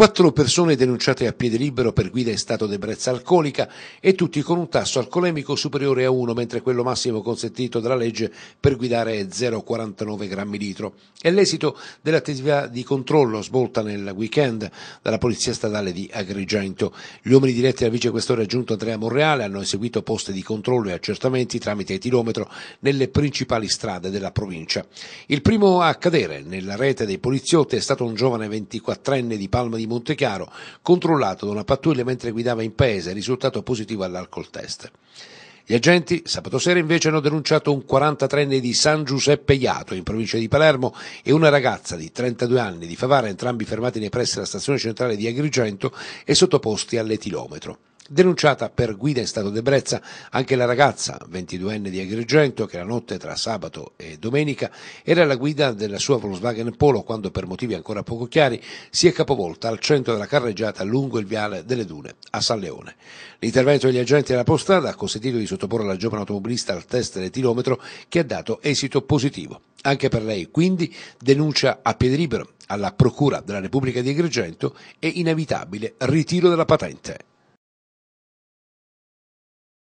Quattro persone denunciate a piede libero per guida in stato di ebbrezza alcolica e tutti con un tasso alcolemico superiore a 1, mentre quello massimo consentito dalla legge per guidare è 0,49 grammi litro. È l'esito dell'attività di controllo svolta nel weekend dalla Polizia Statale di Agrigento. Gli uomini diretti dal vicequestore aggiunto Andrea Monreale hanno eseguito poste di controllo e accertamenti tramite etilometro nelle principali strade della provincia. Il primo a cadere nella rete dei poliziotti è stato un giovane 24enne di Palma di Montechiaro, controllato da una pattuglia mentre guidava in paese, risultato positivo all'alcol test. Gli agenti sabato sera invece hanno denunciato un 43enne di San Giuseppe Iato in provincia di Palermo e una ragazza di 32 anni di Favara, entrambi fermati nei pressi della stazione centrale di Agrigento e sottoposti all'etilometro. Denunciata per guida in stato d'ebbrezza anche la ragazza, 22enne di Agrigento, che la notte tra sabato e domenica era alla guida della sua Volkswagen Polo quando per motivi ancora poco chiari si è capovolta al centro della carreggiata lungo il viale delle Dune a San Leone. L'intervento degli agenti della postata ha consentito di sottoporre la giovane automobilista al test del tilometro che ha dato esito positivo. Anche per lei, quindi, denuncia a piede libero alla Procura della Repubblica di Agrigento e inevitabile ritiro della patente.